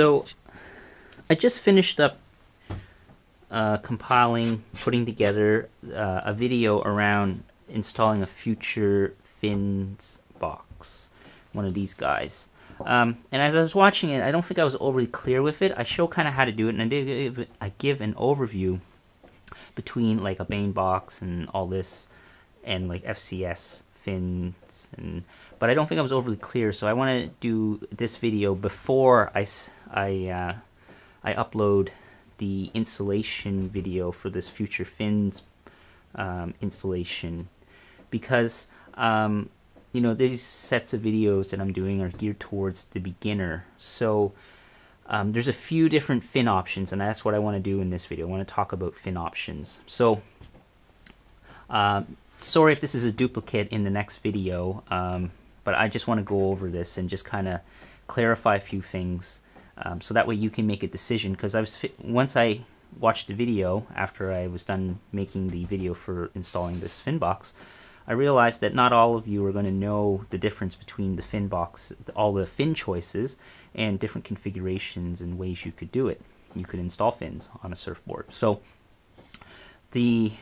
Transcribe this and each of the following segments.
So I just finished up uh, compiling, putting together uh, a video around installing a future fins box, one of these guys. Um, and as I was watching it, I don't think I was overly clear with it. I show kind of how to do it, and I did give, I give an overview between like a Bahne box and all this, and like FCS fins, and but I don't think I was overly clear. So I want to do this video before I I uh, I upload the installation video for this future fins um, installation. Because um, you know these sets of videos that I'm doing are geared towards the beginner. So um, there's a few different fin options and that's what I want to do in this video. I want to talk about fin options. So um, sorry if this is a duplicate in the next video um, but I just want to go over this and just kind of clarify a few things um, so that way you can make a decision because I was once I watched the video after I was done making the video for installing this fin box I realized that not all of you are going to know the difference between the fin box all the fin choices and different configurations and ways you could do it. You could install fins on a surfboard. So the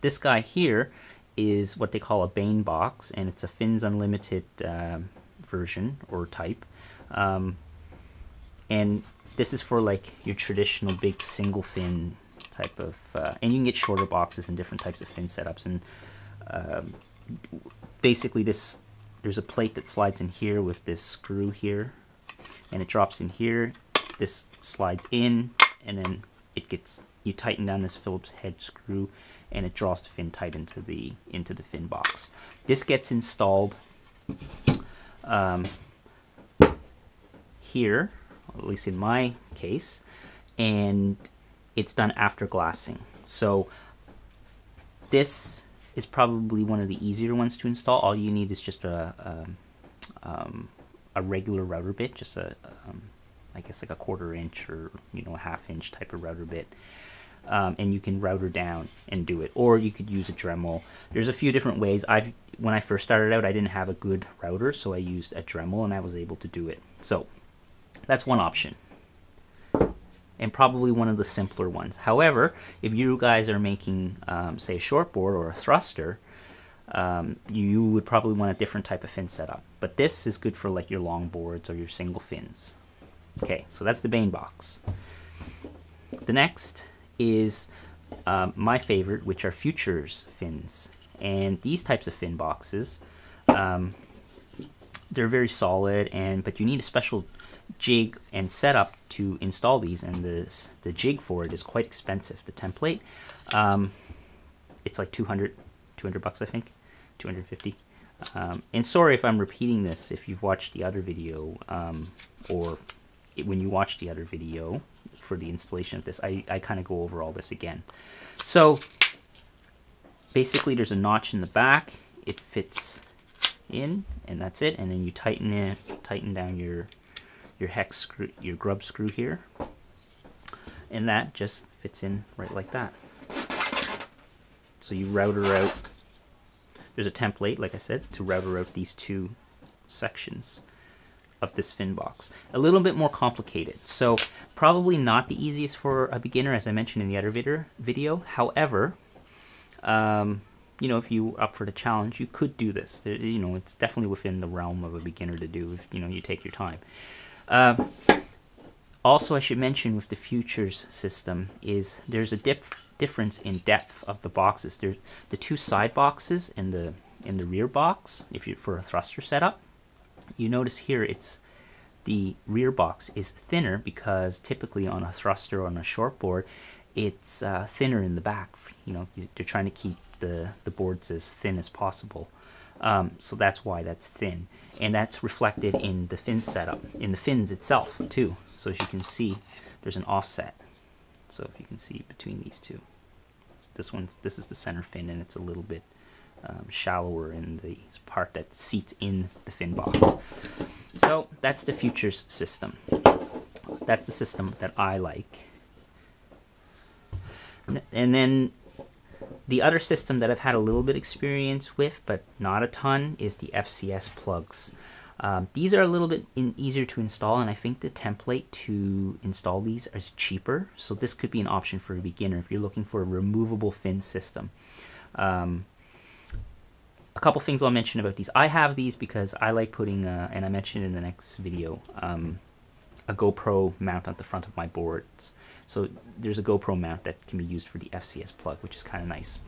this guy here is what they call a Bahne box and it's a fins unlimited uh, version or type. Um, and this is for like your traditional big single fin type of uh, and you can get shorter boxes and different types of fin setups. And um, basically this there's a plate that slides in here with this screw here and it drops in here. This slides in and then it gets you tighten down this Phillips head screw and it draws the fin tight into the into the fin box this gets installed um, here at least in my case, and it's done after glassing. So this is probably one of the easier ones to install. All you need is just a a, um, a regular router bit, just a um, I guess like a quarter inch or you know a half inch type of router bit. Um, and you can router down and do it, or you could use a Dremel. There's a few different ways. I've when I first started out, I didn't have a good router, so I used a Dremel, and I was able to do it. So that's one option. And probably one of the simpler ones. However, if you guys are making, um, say, a shortboard or a thruster, um, you would probably want a different type of fin setup. But this is good for like your long boards or your single fins. Okay, so that's the Bahne box. The next is um, my favorite, which are Futures fins. And these types of fin boxes, um, they're very solid, and but you need a special jig and setup to install these. And the, the jig for it is quite expensive. The template um, it's like 200 200 bucks I think. 250 um, and sorry if I'm repeating this if you've watched the other video um, or it, when you watch the other video for the installation of this. I, I kind of go over all this again. So basically there's a notch in the back. It fits in and that's it. And then you tighten it tighten down your your hex screw, your grub screw here. And that just fits in right like that. So you router out, there's a template, like I said, to router out these two sections of this fin box. A little bit more complicated. So probably not the easiest for a beginner, as I mentioned in the other video. However, um, you know, if you up for the challenge, you could do this. You know, it's definitely within the realm of a beginner to do if, you know, you take your time. Uh, also, I should mention with the futures system is there's a dip difference in depth of the boxes. There's the two side boxes in the in the rear box. If you for a thruster setup, you notice here it's the rear box is thinner because typically on a thruster or on a shortboard, it's uh, thinner in the back. You know, they're trying to keep the the boards as thin as possible. Um, so that's why that's thin. And that's reflected in the fin setup, in the fins itself too. So as you can see, there's an offset. So if you can see between these two. This one, this is the center fin and it's a little bit um, shallower in the part that seats in the fin box. So that's the futures system. That's the system that I like. And then the other system that I've had a little bit experience with, but not a ton, is the FCS plugs. Um, these are a little bit in, easier to install, and I think the template to install these is cheaper. So this could be an option for a beginner if you're looking for a removable fin system. Um, a couple things I'll mention about these. I have these because I like putting, uh, and I mentioned in the next video, um, a GoPro mount at the front of my boards. So there's a GoPro mount that can be used for the FCS plug, which is kind of nice.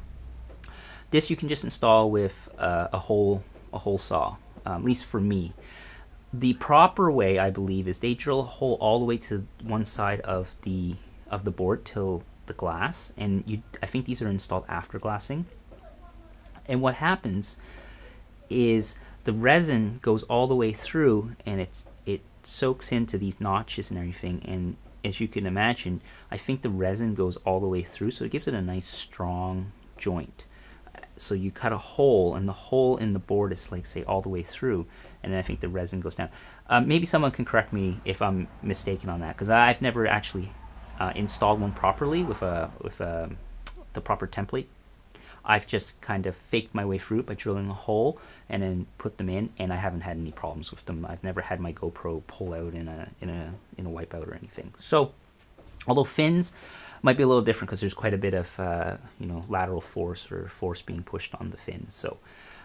This you can just install with uh, a hole a hole saw, um, at least for me. The proper way, I believe, is they drill a hole all the way to one side of the of the board till the glass, and you. I think these are installed after glassing. And what happens is the resin goes all the way through, and it's it soaks into these notches and everything. And as you can imagine, I think the resin goes all the way through, so it gives it a nice strong joint so you cut a hole and the hole in the board is like say all the way through and then I think the resin goes down. Um, maybe someone can correct me if I'm mistaken on that because I've never actually uh, installed one properly with a with a, the proper template. I've just kind of faked my way through by drilling a hole and then put them in, and I haven't had any problems with them. I've never had my GoPro pull out in a in a in a wipeout or anything. So, although fins might be a little different because there's quite a bit of uh, you know lateral force or force being pushed on the fins. So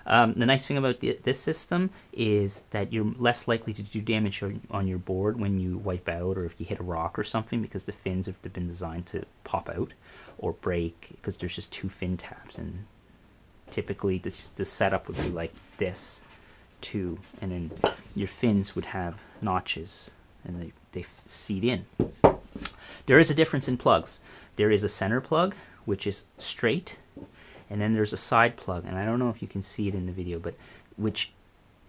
um, the nice thing about the, this system is that you're less likely to do damage on, on, your board when you wipe out or if you hit a rock or something because the fins have been designed to pop out or break because there's just two fin tabs and typically the setup would be like this too and then your fins would have notches and they, they seat in. There is a difference in plugs. There is a center plug, which is straight, and then there's a side plug, and I don't know if you can see it in the video, but which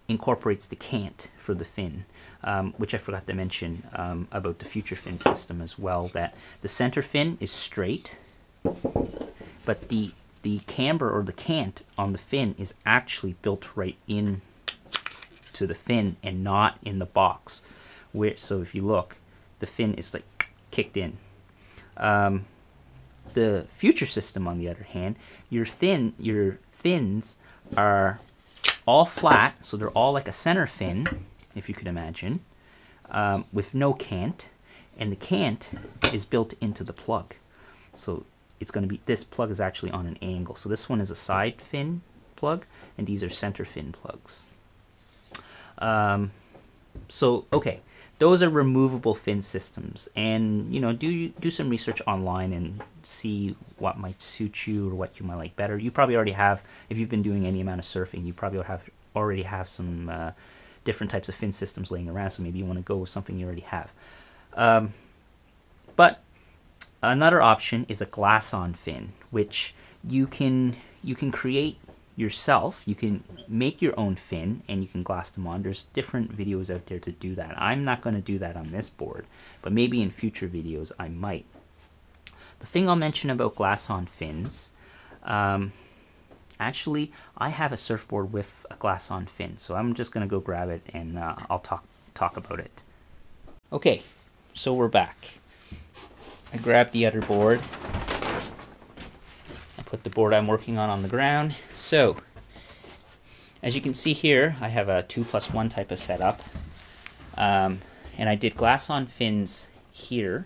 incorporates the cant for the fin, um, which I forgot to mention um, about the future fin system as well, that the center fin is straight, but the the camber or the cant on the fin is actually built right in to the fin and not in the box. Where so if you look, the fin is like kicked in. Um, the future system, on the other hand, your thin your fins are all flat, so they're all like a center fin, if you could imagine, um, with no cant, and the cant is built into the plug. So it's going to be this plug is actually on an angle. So this one is a side fin plug, and these are center fin plugs. Um, so okay, those are removable fin systems. And you know do do some research online and see what might suit you or what you might like better. You probably already have if you've been doing any amount of surfing you probably have already have some uh, different types of fin systems laying around. So maybe you want to go with something you already have. Um, but another option is a glass on fin which you can you can create yourself. You can make your own fin and you can glass them on. There's different videos out there to do that. I'm not going to do that on this board, but maybe in future videos I might. The thing I'll mention about glass on fins, um, actually I have a surfboard with a glass on fin, so I'm just going to go grab it and uh, I'll talk talk about it. Okay, so we're back. I grabbed the other board put the board I'm working on on the ground. So, as you can see here, I have a 2 plus 1 type of setup. Um, and I did glass on fins here.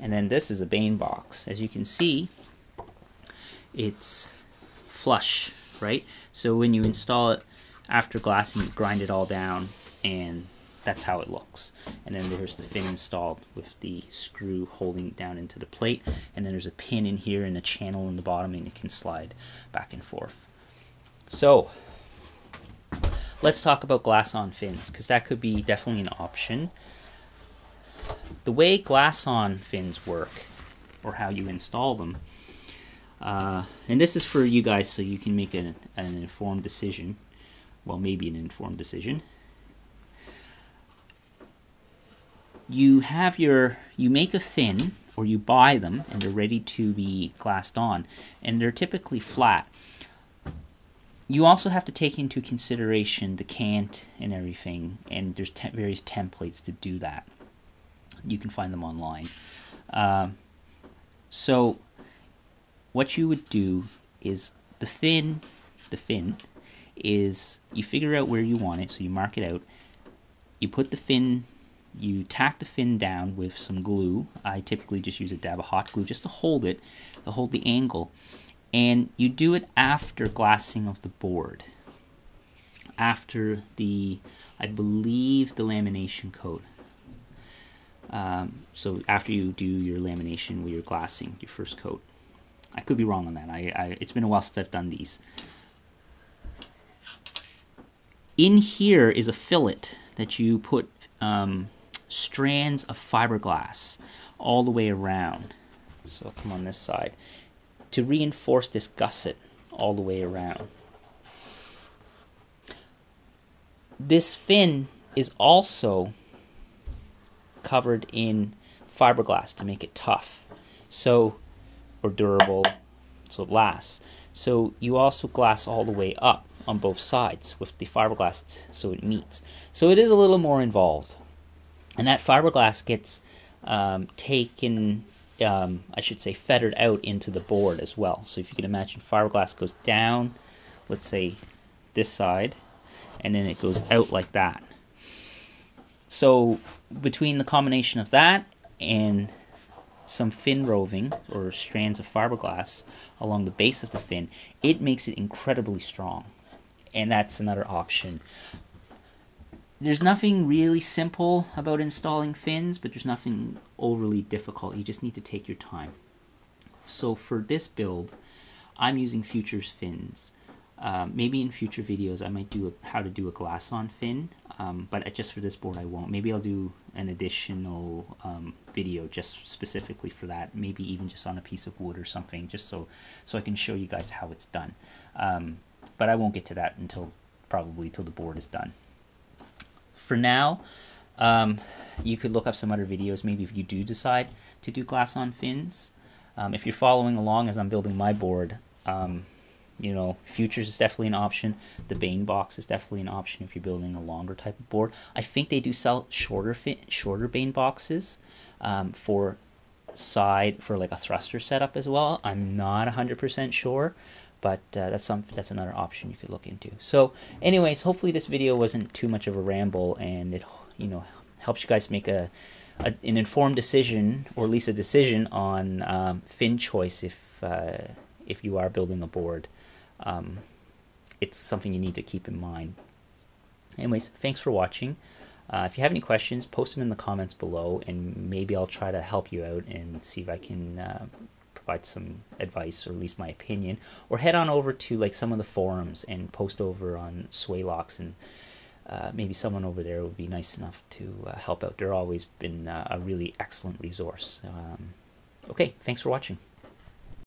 And then this is a Bahne box. As you can see, it's flush, right? So when you install it after glassing, you grind it all down and that's how it looks. And then there's the fin installed with the screw holding it down into the plate. And then there's a pin in here and a channel in the bottom and it can slide back and forth. So let's talk about glass on fins because that could be definitely an option. The way glass on fins work or how you install them uh, and this is for you guys so you can make an, an informed decision well maybe an informed decision you have your you make a fin or you buy them and they're ready to be glassed on and they're typically flat. You also have to take into consideration the cant and everything and there's te various templates to do that. You can find them online. Um, so what you would do is the fin the fin is you figure out where you want it, so you mark it out. You put the fin, you tack the fin down with some glue. I typically just use a dab of hot glue just to hold it, to hold the angle. And you do it after glassing of the board. After the, I believe, the lamination coat. Um, so after you do your lamination with your glassing, your first coat. I could be wrong on that. I, I it's been a while since I've done these. In here is a fillet that you put um, strands of fiberglass all the way around. So I'll come on this side to reinforce this gusset all the way around. This fin is also covered in fiberglass to make it tough. So or durable so it lasts. So you also glass all the way up on both sides with the fiberglass so it meets. So it is a little more involved. And that fiberglass gets um, taken, um, I should say, feathered out into the board as well. So if you can imagine, fiberglass goes down, let's say this side, and then it goes out like that. So between the combination of that and some fin roving or strands of fiberglass along the base of the fin, it makes it incredibly strong. And that's another option. There's nothing really simple about installing fins, but there's nothing overly difficult. You just need to take your time. So for this build, I'm using Futures fins. Um, maybe in future videos I might do a, how to do a glass on fin, um, but just for this board I won't. Maybe I'll do an additional um, video just specifically for that. Maybe even just on a piece of wood or something, just so so I can show you guys how it's done. Um, but I won't get to that until probably till the board is done. For now, um, you could look up some other videos. Maybe if you do decide to do glass on fins, um, if you're following along as I'm building my board you know, futures is definitely an option. The Bahne box is definitely an option if you're building a longer type of board. I think they do sell shorter fit, shorter Bahne boxes um, for side for like a thruster setup as well. I'm not 100% sure, but uh, that's some that's another option you could look into. So, anyways, hopefully this video wasn't too much of a ramble and it you know helps you guys make a, a an informed decision or at least a decision on um, fin choice if uh, if you are building a board um, it's something you need to keep in mind. Anyways, thanks for watching. Uh, if you have any questions, post them in the comments below, and maybe I'll try to help you out and see if I can uh, provide some advice or at least my opinion. Or head on over to like some of the forums and post over on Swaylocks, and uh, maybe someone over there would be nice enough to uh, help out. They're always been uh, a really excellent resource. Um, okay, thanks for watching.